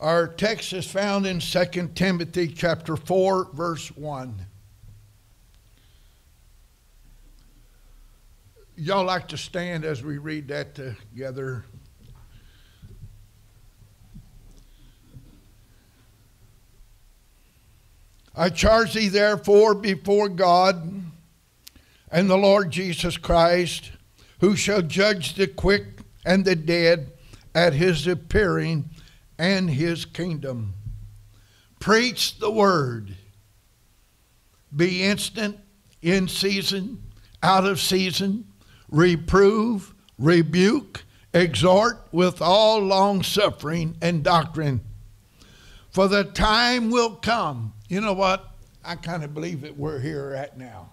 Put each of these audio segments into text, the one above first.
Our text is found in 2 Timothy chapter 4 verse 1. Y'all like to stand as we read that together. I charge thee therefore before God and the Lord Jesus Christ, who shall judge the quick and the dead at his appearing and his kingdom. Preach the word. Be instant, in season, out of season reprove, rebuke, exhort with all long suffering and doctrine. For the time will come. You know what? I kind of believe that we're here right now.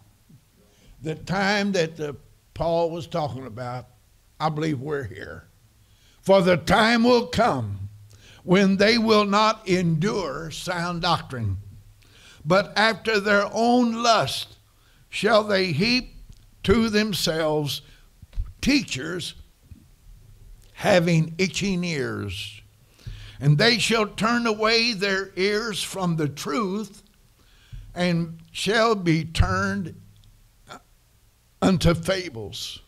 The time that the, Paul was talking about, I believe we're here. For the time will come when they will not endure sound doctrine, but after their own lust shall they heap to themselves teachers having itching ears. And they shall turn away their ears from the truth and shall be turned unto fables.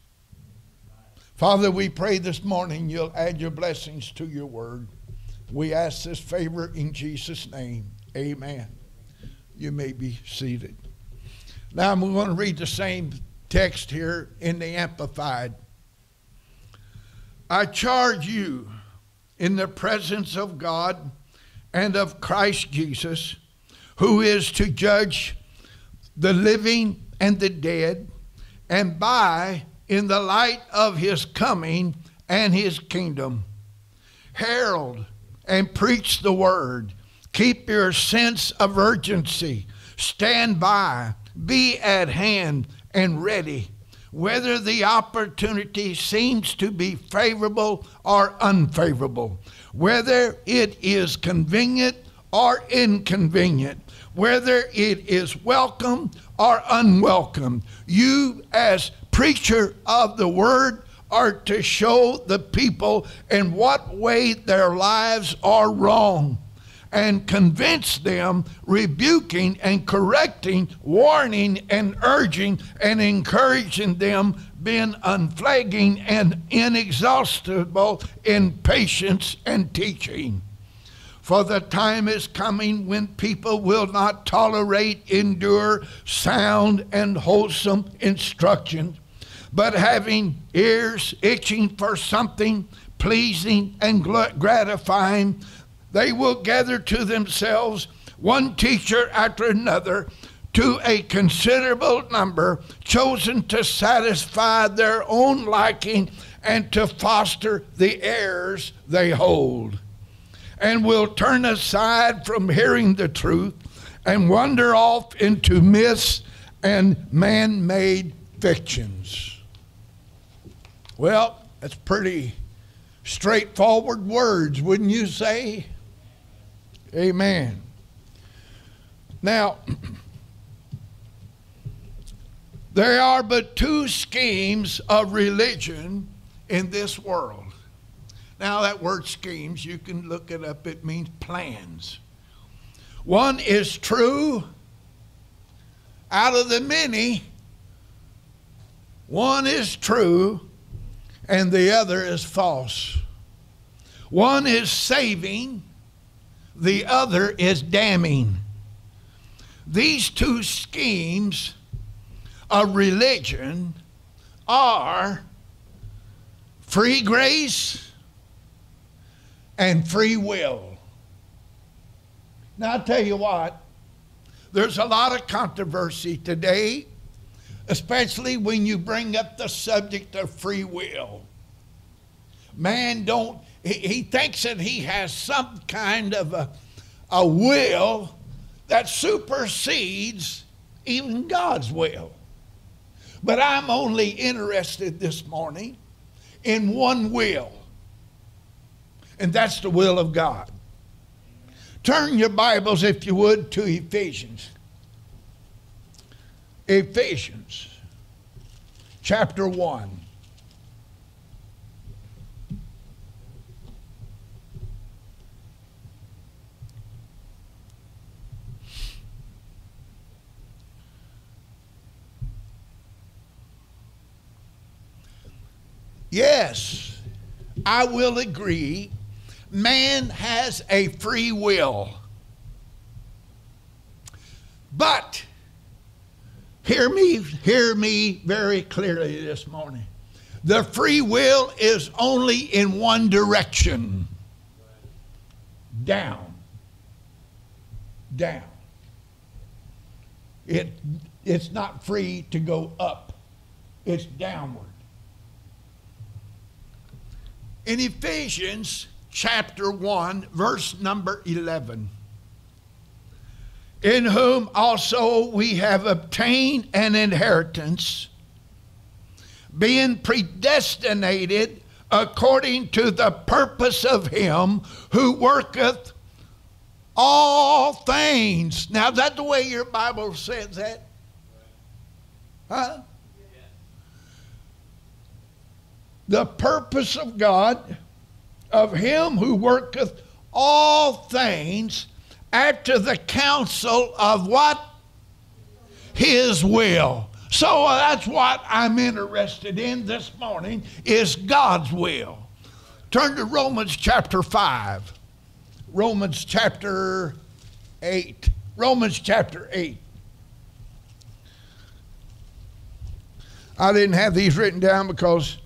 Father, we pray this morning you'll add your blessings to your word. We ask this favor in Jesus' name. Amen. You may be seated. Now I'm going to read the same text here in the Amplified. I charge you in the presence of God and of Christ Jesus, who is to judge the living and the dead, and by in the light of his coming and his kingdom. Herald and preach the word. Keep your sense of urgency. Stand by. Be at hand and ready, whether the opportunity seems to be favorable or unfavorable, whether it is convenient or inconvenient, whether it is welcome or unwelcome. You, as preacher of the word, are to show the people in what way their lives are wrong and convince them, rebuking and correcting, warning and urging and encouraging them, being unflagging and inexhaustible in patience and teaching. For the time is coming when people will not tolerate, endure sound and wholesome instruction, but having ears itching for something pleasing and gratifying, they will gather to themselves one teacher after another to a considerable number, chosen to satisfy their own liking and to foster the errors they hold, and will turn aside from hearing the truth and wander off into myths and man made fictions. Well, that's pretty straightforward words, wouldn't you say? Amen. Now, there are but two schemes of religion in this world. Now, that word schemes, you can look it up, it means plans. One is true out of the many, one is true, and the other is false. One is saving, the other is damning. These two schemes of religion are free grace and free will. Now, I'll tell you what, there's a lot of controversy today, especially when you bring up the subject of free will. Man don't he, he thinks that he has some kind of a, a will that supersedes even God's will. But I'm only interested this morning in one will, and that's the will of God. Turn your Bibles, if you would, to Ephesians. Ephesians chapter 1. Yes, I will agree. Man has a free will. But hear me, hear me very clearly this morning. The free will is only in one direction down. Down. It, it's not free to go up, it's downward. In Ephesians chapter 1, verse number 11, in whom also we have obtained an inheritance, being predestinated according to the purpose of him who worketh all things. Now, is that the way your Bible says that? Huh? The purpose of God, of him who worketh all things after the counsel of what? His will. So uh, that's what I'm interested in this morning is God's will. Turn to Romans chapter 5. Romans chapter 8. Romans chapter 8. I didn't have these written down because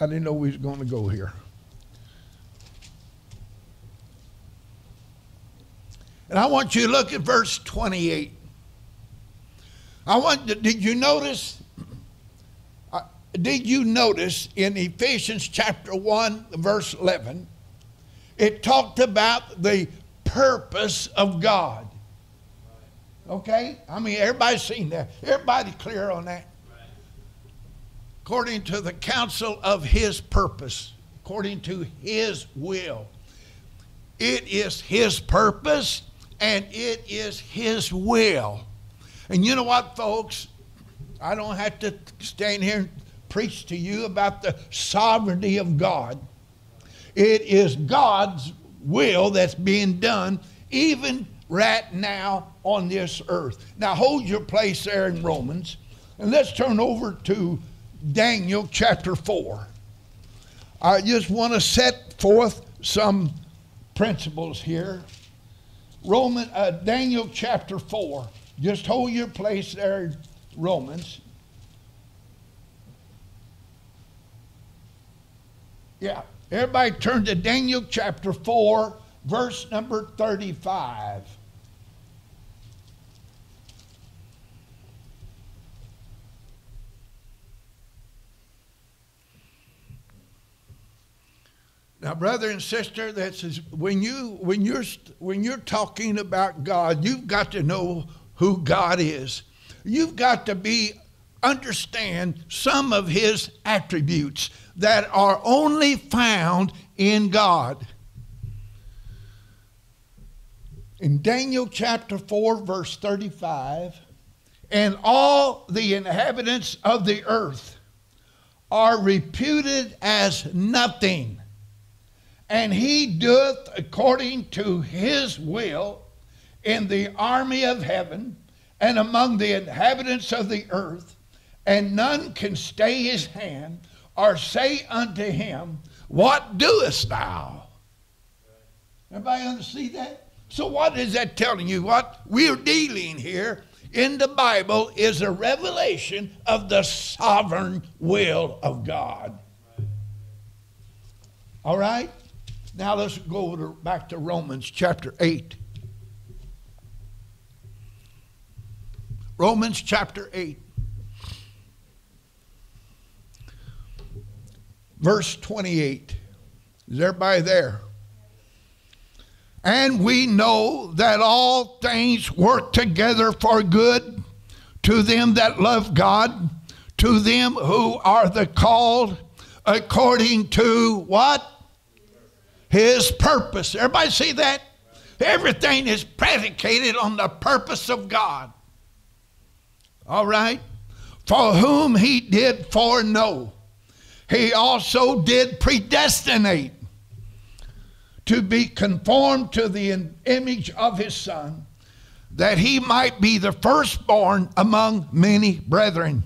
I didn't know we was going to go here. And I want you to look at verse 28. I want. Did you notice? Uh, did you notice in Ephesians chapter one, verse eleven? It talked about the purpose of God. Okay, I mean everybody's seen that. Everybody clear on that. According to the counsel of His purpose, according to His will. It is His purpose and it is His will and you know what, folks? I don't have to stand here and preach to you about the sovereignty of God. It is God's will that's being done even right now on this earth. Now, hold your place there in Romans, and let's turn over to Daniel chapter 4. I just want to set forth some principles here. Roman, uh, Daniel chapter 4. Just hold your place there, Romans. Yeah. Everybody turn to Daniel chapter 4, verse number 35. Now, brother and sister, that's when you when you're when you're talking about God, you've got to know who God is. You've got to be understand some of his attributes that are only found in God. In Daniel chapter 4 verse 35, and all the inhabitants of the earth are reputed as nothing, and he doeth according to his will in the army of heaven and among the inhabitants of the earth, and none can stay his hand or say unto him, What doest thou? Everybody see that? So, what is that telling you? What we're dealing here in the Bible is a revelation of the sovereign will of God. All right? Now let's go to, back to Romans chapter 8. Romans chapter 8, verse 28. Is everybody there? And we know that all things work together for good to them that love God, to them who are the called according to what? His purpose. Everybody see that? Everything is predicated on the purpose of God. All right? For whom he did foreknow, he also did predestinate to be conformed to the image of his son, that he might be the firstborn among many brethren.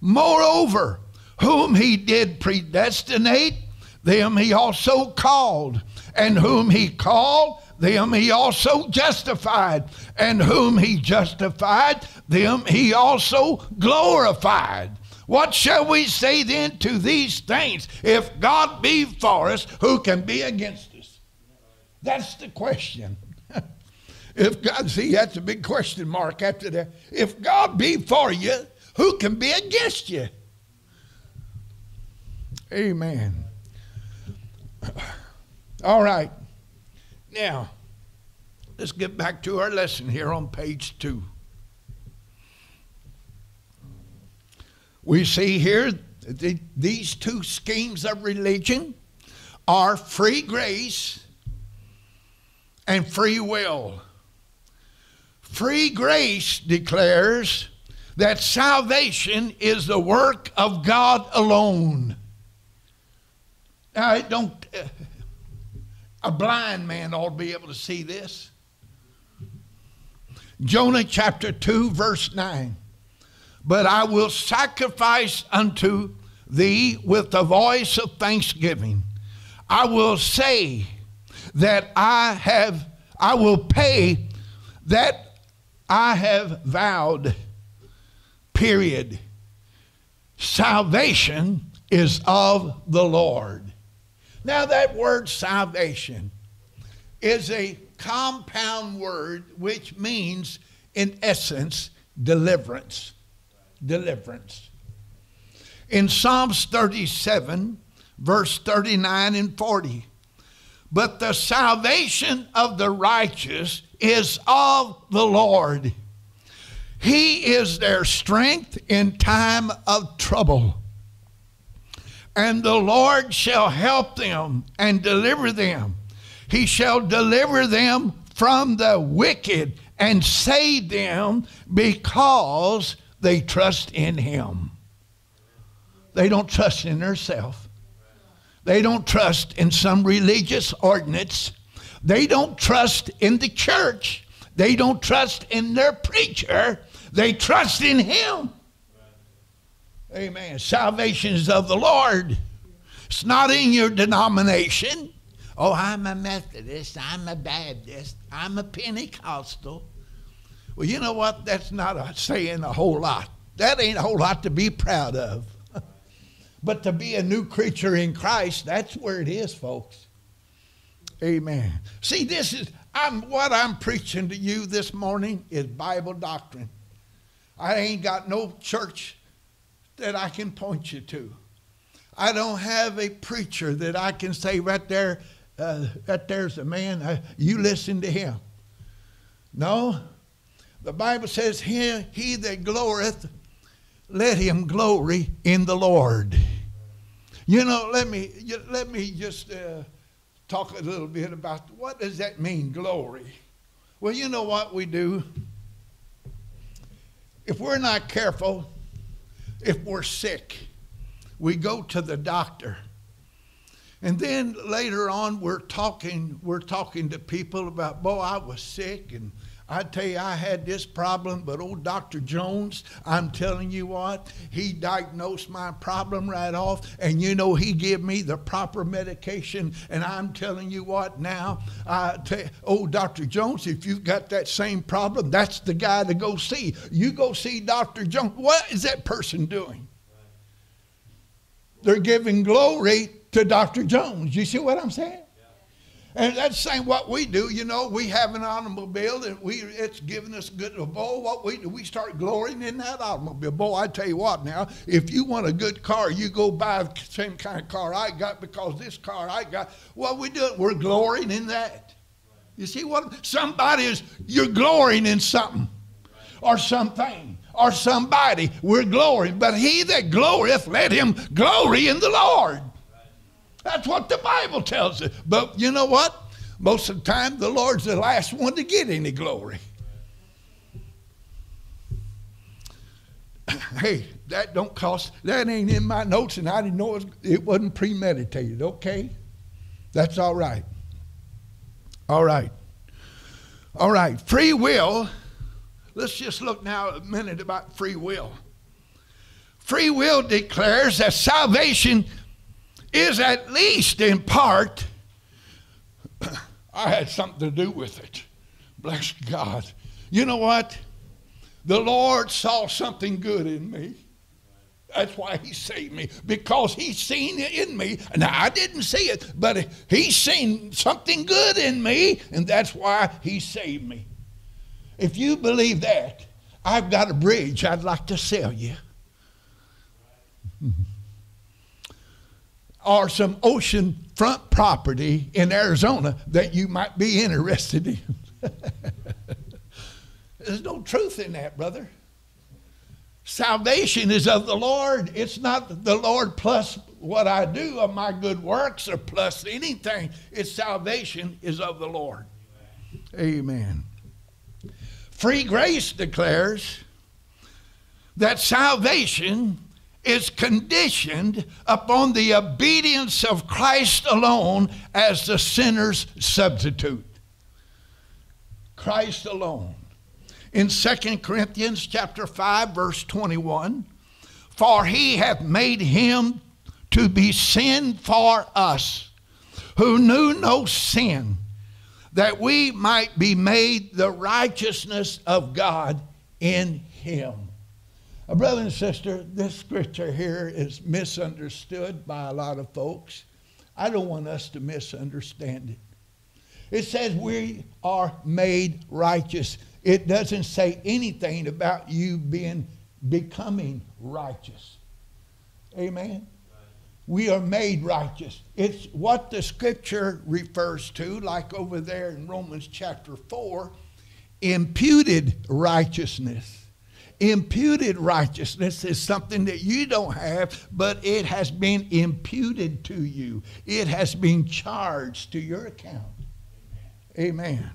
Moreover, Whom he did predestinate, them he also called. And whom he called, them he also justified. And whom he justified, them he also glorified. What shall we say then to these things? If God be for us, who can be against us? That's the question. if God, see, that's a big question mark after that. If God be for you, who can be against you? Amen. All right. Now, let's get back to our lesson here on page two. We see here that these two schemes of religion are free grace and free will. Free grace declares that salvation is the work of God alone. Now, it don't. A blind man ought to be able to see this. Jonah chapter 2, verse 9. But I will sacrifice unto thee with the voice of thanksgiving. I will say that I have, I will pay that I have vowed. Period. Salvation is of the Lord. Now, that word salvation is a compound word which means, in essence, deliverance. Deliverance. In Psalms 37, verse 39 and 40, but the salvation of the righteous is of the Lord. He is their strength in time of trouble and the Lord shall help them and deliver them. He shall deliver them from the wicked and save them because they trust in Him. They don't trust in themselves. They don't trust in some religious ordinance. They don't trust in the church. They don't trust in their preacher. They trust in Him. Amen. Salvation is of the Lord. It's not in your denomination. Oh, I'm a Methodist. I'm a Baptist. I'm a Pentecostal. Well, you know what? That's not a, saying a whole lot. That ain't a whole lot to be proud of. but to be a new creature in Christ, that's where it is, folks. Amen. See, this is I'm what I'm preaching to you this morning is Bible doctrine. I ain't got no church that I can point you to. I don't have a preacher that I can say right there, uh, right there's a man, uh, you listen to him. No, the Bible says, he, he that glorieth, let him glory in the Lord. You know, let me, let me just uh, talk a little bit about what does that mean, glory? Well, you know what we do? If we're not careful, if we're sick, we go to the doctor. And then later on, we're talking, we're talking to people about, boy, I was sick and I tell you, I had this problem, but old Dr. Jones, I'm telling you what, he diagnosed my problem right off, and you know, he gave me the proper medication. And I'm telling you what, now, I tell old Dr. Jones, if you've got that same problem, that's the guy to go see. You go see Dr. Jones. What is that person doing? They're giving glory to Dr. Jones. You see what I'm saying? And that's saying what we do. You know, we have an automobile and we it's giving us good. Oh, boy, what we do, we start glorying in that automobile. Boy, I tell you what. Now, if you want a good car, you go buy the same kind of car I got because this car I got. What we do, we're glorying in that. You see what? Somebody is you're glorying in something or something or somebody. We're glorying, but he that glorieth, let him glory in the Lord. That's what the Bible tells us. But you know what? Most of the time, the Lord's the last one to get any glory. hey, that don't cost, that ain't in my notes, and I didn't know it, it wasn't premeditated, okay? That's all right. All right. All right. Free will. Let's just look now a minute about free will. Free will declares that salvation is at least in part, I had something to do with it. Bless God. You know what? The Lord saw something good in me. That's why he saved me, because he seen it in me. Now, I didn't see it, but he seen something good in me, and that's why he saved me. If you believe that, I've got a bridge I'd like to sell you. Or some ocean front property in Arizona that you might be interested in. There's no truth in that, brother. Salvation is of the Lord. It's not the Lord plus what I do of my good works or plus anything. It's salvation is of the Lord. Amen. Free grace declares that salvation is conditioned upon the obedience of Christ alone as the sinner's substitute. Christ alone. In 2 Corinthians chapter 5 verse 21, for he hath made him to be sin for us who knew no sin that we might be made the righteousness of God in him. Brother and sister, this scripture here is misunderstood by a lot of folks. I don't want us to misunderstand it. It says we are made righteous. It doesn't say anything about you being becoming righteous. Amen. We are made righteous. It's what the scripture refers to, like over there in Romans chapter 4, imputed righteousness. Imputed righteousness is something that you don't have, but it has been imputed to you. It has been charged to your account. Amen.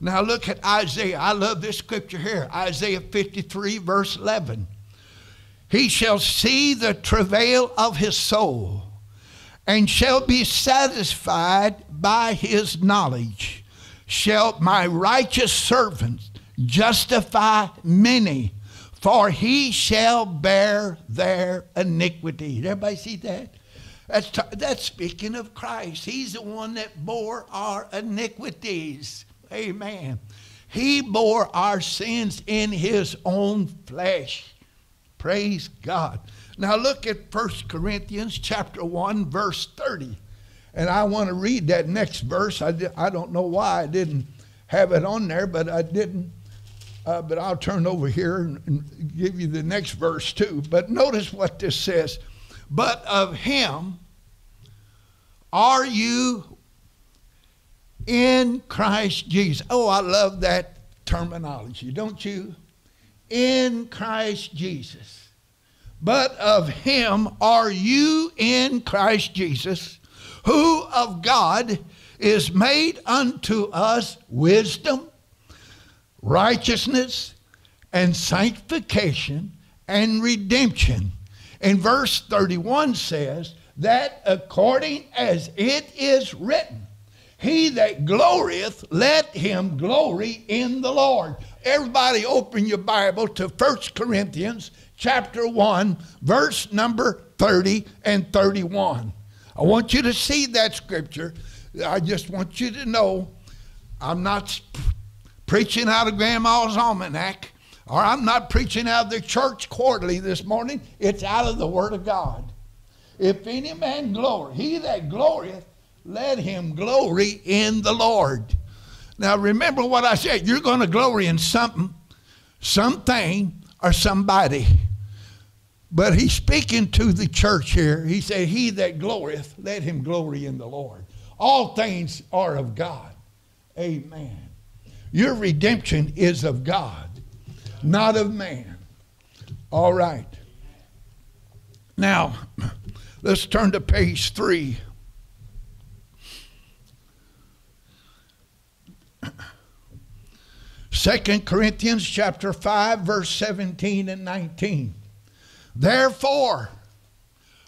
Now look at Isaiah. I love this scripture here Isaiah 53, verse 11. He shall see the travail of his soul and shall be satisfied by his knowledge. Shall my righteous servant justify many for he shall bear their iniquity. Did everybody see that? That's, that's speaking of Christ. He's the one that bore our iniquities. Amen. He bore our sins in his own flesh. Praise God. Now look at 1 Corinthians chapter 1 verse 30. And I want to read that next verse. I, I don't know why I didn't have it on there, but I didn't uh, but I'll turn over here and, and give you the next verse too. But notice what this says. But of him are you in Christ Jesus. Oh, I love that terminology, don't you? In Christ Jesus. But of him are you in Christ Jesus, who of God is made unto us wisdom righteousness and sanctification and redemption. And verse 31 says, that according as it is written, he that glorieth, let him glory in the Lord. Everybody open your Bible to 1 Corinthians chapter 1, verse number 30 and 31. I want you to see that scripture. I just want you to know I'm not preaching out of Grandma's Almanac, or I'm not preaching out of the church quarterly this morning. It's out of the Word of God. If any man glory, he that glorieth, let him glory in the Lord. Now remember what I said. You're going to glory in something, something, or somebody. But he's speaking to the church here. He said, He that glorieth, let him glory in the Lord. All things are of God. Amen. Your redemption is of God, not of man. All right. Now, let's turn to page three. Second Corinthians chapter 5 verse 17 and 19. Therefore,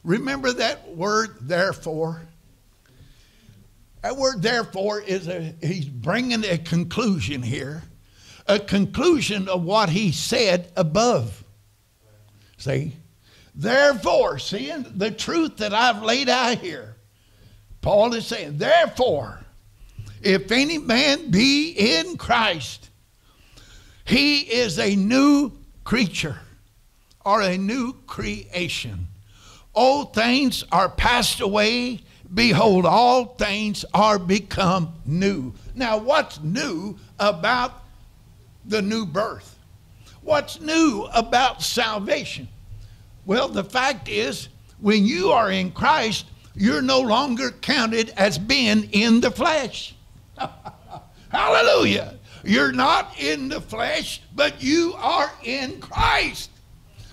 remember that word therefore? That word therefore is a, he's bringing a conclusion here, a conclusion of what he said above. See? Therefore, seeing the truth that I've laid out here, Paul is saying, therefore, if any man be in Christ, he is a new creature or a new creation. Old things are passed away. Behold, all things are become new. Now, what's new about the new birth? What's new about salvation? Well, the fact is, when you are in Christ, you're no longer counted as being in the flesh. Hallelujah. You're not in the flesh, but you are in Christ.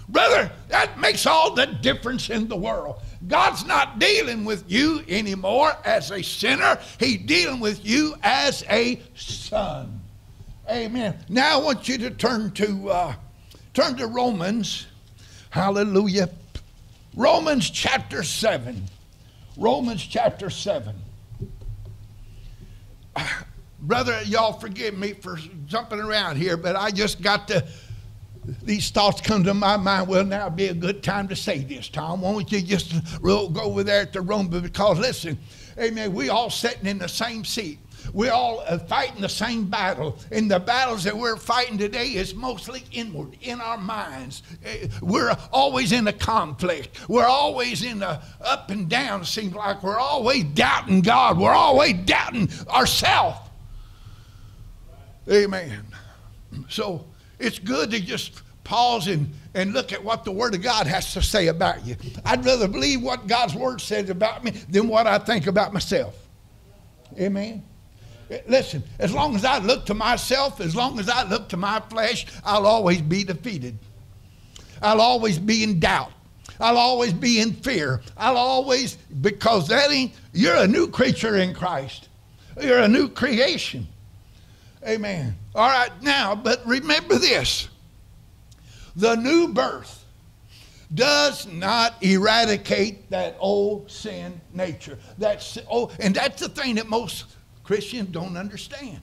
Brother, that makes all the difference in the world. God's not dealing with you anymore as a sinner, He's dealing with you as a son. Amen. Now I want you to turn to uh, turn to Romans. Hallelujah. Romans chapter 7. Romans chapter 7. Brother, y'all forgive me for jumping around here, but I just got to, these thoughts come to my mind. Well, now be a good time to say this, Tom. Won't you just go over there at the room? Because listen, amen, we all sitting in the same seat. We're all uh, fighting the same battle. And the battles that we're fighting today is mostly inward, in our minds. Uh, we're always in a conflict. We're always in a up and down, it seems like. We're always doubting God. We're always doubting ourselves. Amen. So it's good to just pause and, and look at what the Word of God has to say about you. I'd rather believe what God's Word says about me than what I think about myself. Amen. Eh, listen, as long as I look to myself, as long as I look to my flesh, I'll always be defeated. I'll always be in doubt. I'll always be in fear. I'll always, because that ain't, you're a new creature in Christ. You're a new creation. Amen. All right, now, but remember this the new birth does not eradicate that old sin nature. That's oh, and that's the thing that most Christians don't understand.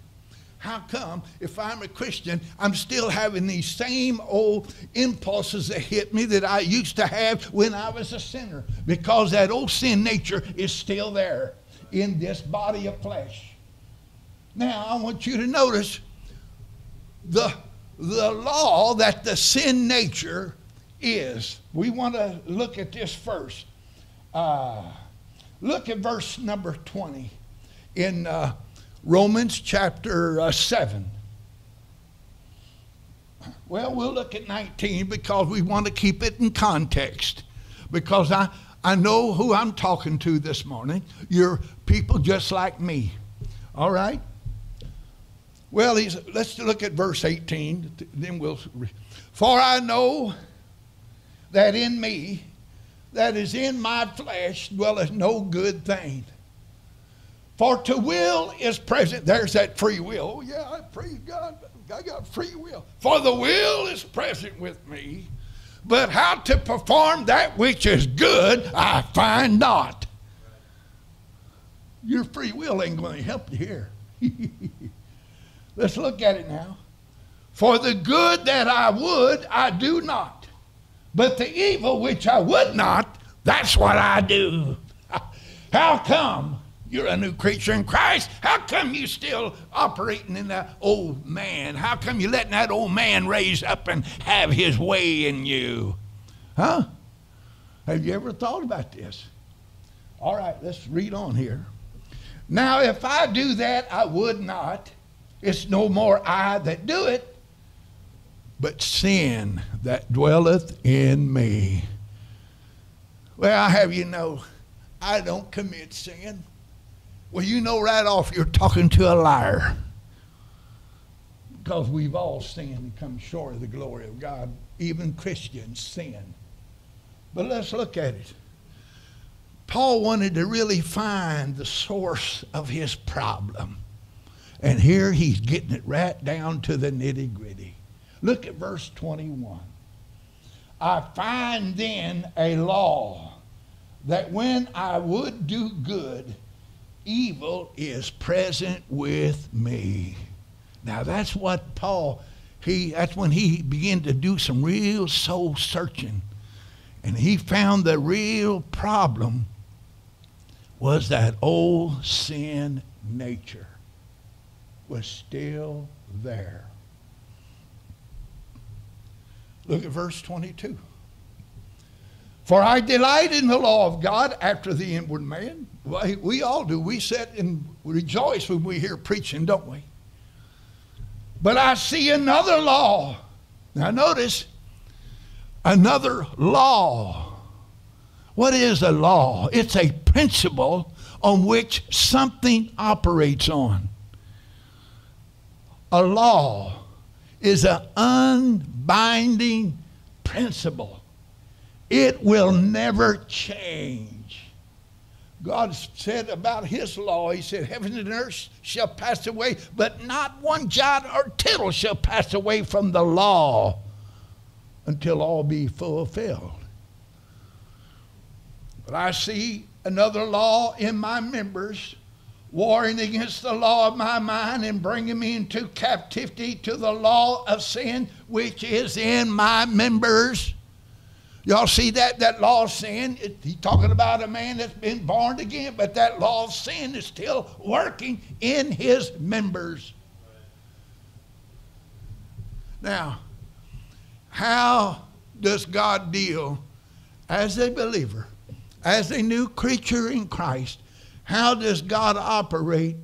How come, if I'm a Christian, I'm still having these same old impulses that hit me that I used to have when I was a sinner? Because that old sin nature is still there in this body of flesh. Now, I want you to notice the, the law that the sin nature is. We want to look at this first. Uh, look at verse number 20 in uh, Romans chapter uh, 7. Well, we'll look at 19 because we want to keep it in context. Because I, I know who I'm talking to this morning. You're people just like me. All right? Well, let's look at verse 18. Then we'll. For I know that in me, that is in my flesh, dwelleth no good thing. For to will is present. There's that free will. Oh, yeah, I praise God. I got free will. For the will is present with me, but how to perform that which is good I find not. Your free will ain't going to help you here. Let's look at it now. For the good that I would, I do not. But the evil which I would not, that's what I do. How come? You're a new creature in Christ. How come you still operating in that old man? How come you letting that old man raise up and have his way in you? Huh? Have you ever thought about this? All right, let's read on here. Now, if I do that, I would not. It's no more I that do it, but sin that dwelleth in me. Well, I have you know, I don't commit sin. Well, you know right off you're talking to a liar. Because we've all sinned and come short of the glory of God. Even Christians sin. But let's look at it. Paul wanted to really find the source of his problem. And here he's getting it right down to the nitty gritty. Look at verse 21. I find then a law that when I would do good, evil is present with me. Now that's what Paul, he that's when he began to do some real soul searching And he found the real problem was that old sin nature was still there. Look at verse 22. For I delight in the law of God after the inward man. Well, we all do. We sit and rejoice when we hear preaching, don't we? But I see another law. Now, notice another law. What is a law? It's a principle on which something operates on. A law is an unbinding principle, it will never change. God said about his law, he said, Heaven and earth shall pass away, but not one jot or tittle shall pass away from the law until all be fulfilled. But I see another law in my members, warring against the law of my mind and bringing me into captivity to the law of sin which is in my members. Y'all see that? That law of sin, it, he's talking about a man that's been born again, but that law of sin is still working in his members. Now, how does God deal as a believer, as a new creature in Christ? How does God operate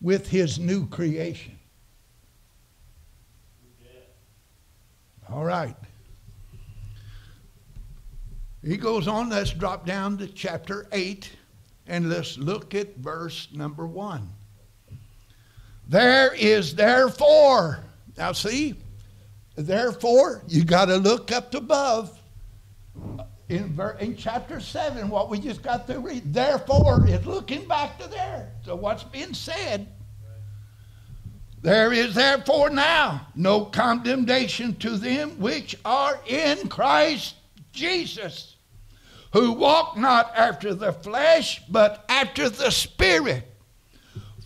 with his new creation? All right. He goes on, let's drop down to chapter 8 and let's look at verse number 1. There is therefore, now see, therefore, you got to look up above in, in chapter 7, what we just got to read. Therefore, is looking back to there. So, what's being said? There is therefore now no condemnation to them which are in Christ Jesus who walk not after the flesh, but after the Spirit.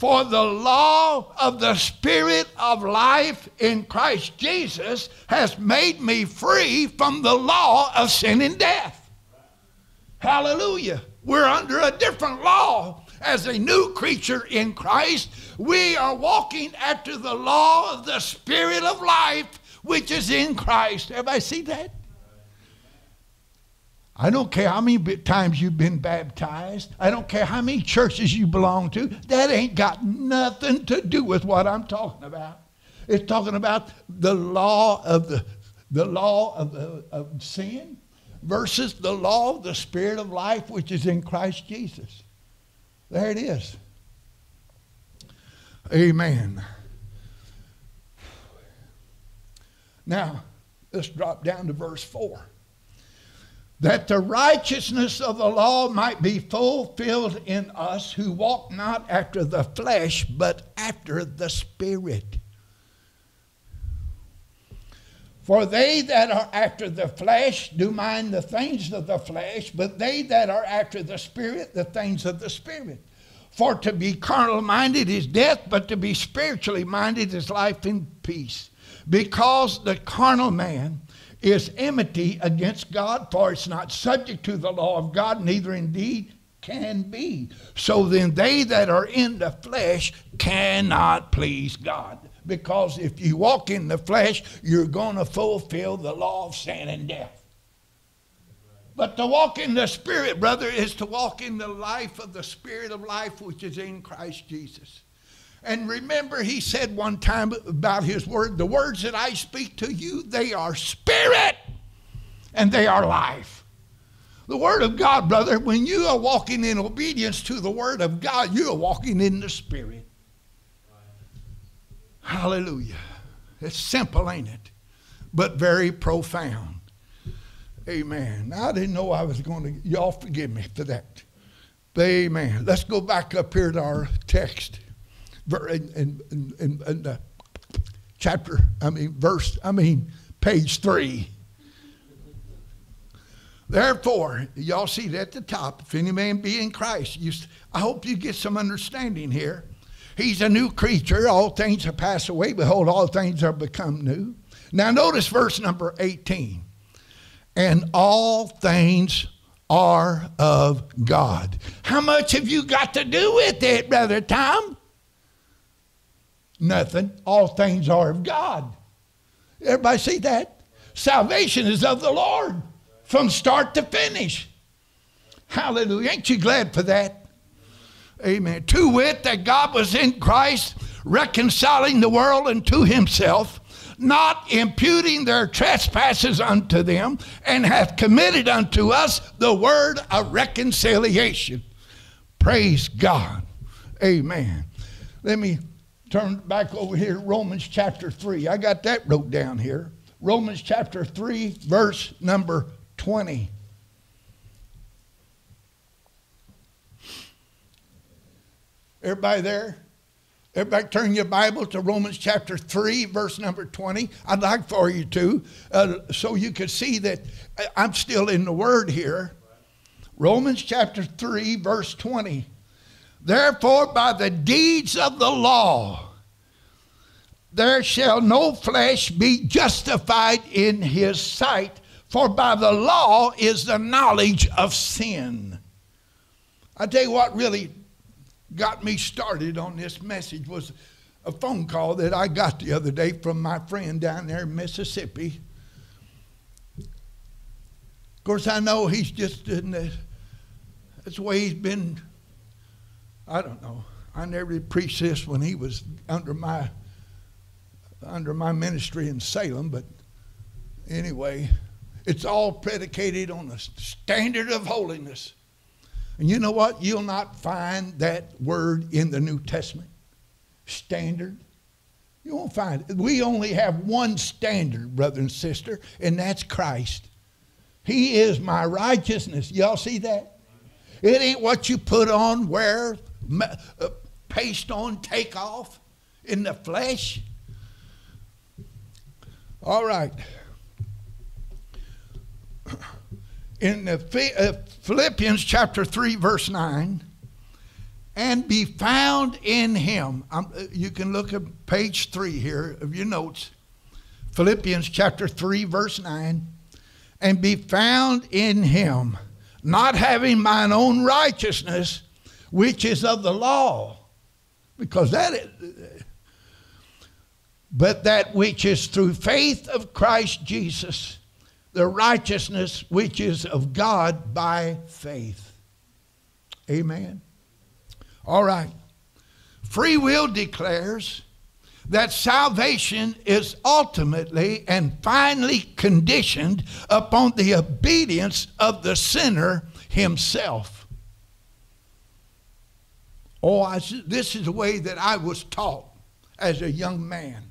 For the law of the Spirit of life in Christ Jesus has made me free from the law of sin and death. Hallelujah. We're under a different law. As a new creature in Christ, we are walking after the law of the Spirit of life which is in Christ. Everybody see that? I don't care how many times you've been baptized. I don't care how many churches you belong to. That ain't got nothing to do with what I'm talking about. It's talking about the law of the, the law of, the, of sin versus the law of the spirit of life which is in Christ Jesus. There it is. Amen. Now, let's drop down to verse 4 that the righteousness of the law might be fulfilled in us who walk not after the flesh, but after the Spirit. For they that are after the flesh do mind the things of the flesh, but they that are after the Spirit, the things of the Spirit. For to be carnal minded is death, but to be spiritually minded is life and peace. Because the carnal man, is enmity against God, for it's not subject to the law of God, neither indeed can be. So then they that are in the flesh cannot please God. Because if you walk in the flesh, you're going to fulfill the law of sin and death. But to walk in the Spirit, brother, is to walk in the life of the Spirit of life which is in Christ Jesus. And remember, he said one time about his word, the words that I speak to you, they are spirit and they are life. The word of God, brother, when you are walking in obedience to the word of God, you are walking in the spirit. Hallelujah. It's simple, ain't it? But very profound. Amen. I didn't know I was going to, y'all forgive me for that. Amen. Let's go back up here to our text in, in, in, in the chapter, I mean, verse, I mean, page three. Therefore, y'all see it at the top, if any man be in Christ, you, I hope you get some understanding here. He's a new creature. All things have passed away. Behold, all things are become new. Now, notice verse number 18. and all things are of God. How much have you got to do with it, Brother Tom? Nothing. All things are of God. Everybody see that? Salvation is of the Lord from start to finish. Hallelujah. Ain't you glad for that? Amen. To wit, that God was in Christ, reconciling the world unto himself, not imputing their trespasses unto them, and hath committed unto us the word of reconciliation. Praise God. Amen. Let me turn back over here to Romans chapter 3. I got that wrote down here. Romans chapter 3, verse number 20. Everybody there? Everybody turn your Bible to Romans chapter 3, verse number 20. I'd like for you to, uh, so you could see that I'm still in the Word here. Romans chapter 3, verse 20. Therefore, by the deeds of the law, there shall no flesh be justified in his sight, for by the law is the knowledge of sin. I tell you what really got me started on this message was a phone call that I got the other day from my friend down there in Mississippi. Of course, I know he's just in the, that's the way he's been. I don't know. I never preached this when he was under my under my ministry in Salem, but anyway, it's all predicated on the standard of holiness. And you know what? You'll not find that word in the New Testament. Standard. You won't find it. We only have one standard, brother and sister, and that's Christ. He is my righteousness. Y'all see that? It ain't what you put on, uh, paste on, take off in the flesh. All right in the Philippians chapter 3, verse 9, and be found in him. Um, you can look at page 3 here of your notes. Philippians chapter 3, verse 9, and be found in him, not having mine own righteousness, which is of the law, because that is, but that which is through faith of Christ Jesus the righteousness which is of God by faith. Amen. All right. Free will declares that salvation is ultimately and finally conditioned upon the obedience of the sinner himself. Oh, I, this is the way that I was taught as a young man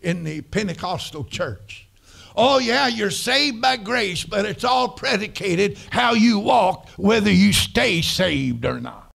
in the Pentecostal church. Oh, yeah, you're saved by grace, but it's all predicated how you walk, whether you stay saved or not.